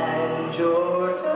and your